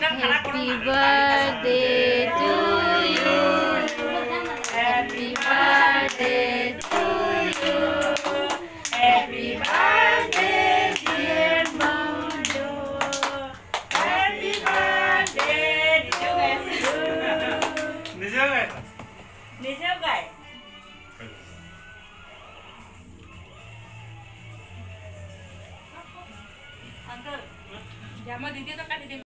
Happy ya. birthday to you. Happy birthday to you. Happy birthday dear Mondo. Happy birthday to you. निजंगाय निजं काय uncle Ya mau didi atau kan didi